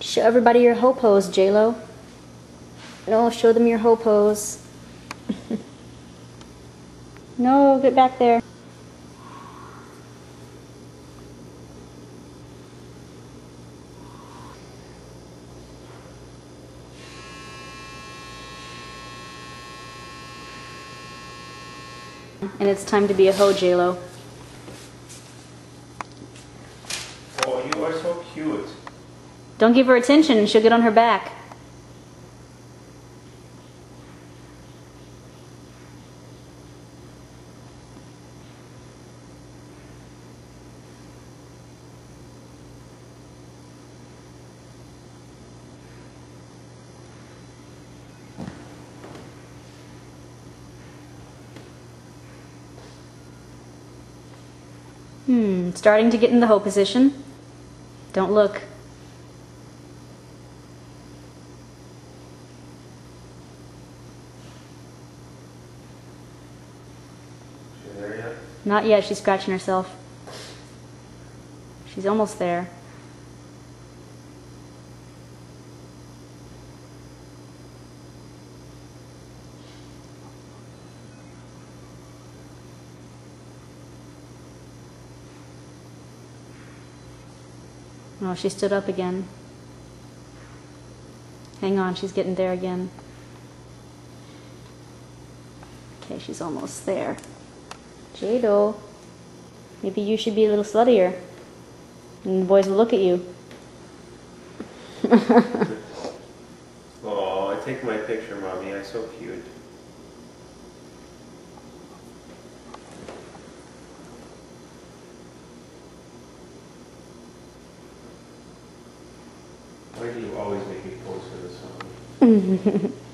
Show everybody your hoe pose, J-Lo. No, show them your hoe pose. no, get back there. And it's time to be a hoe, J-Lo. Oh, you are so cute. Don't give her attention, she'll get on her back. Hmm, starting to get in the hoe position. Don't look. You there yet? Not yet, she's scratching herself. She's almost there. Oh, she stood up again. Hang on, she's getting there again. Okay, she's almost there. Jado, maybe you should be a little sluttier. And the boys will look at you. Oh, I take my picture, mommy. I'm so cute. Why do you always make me pose for this song?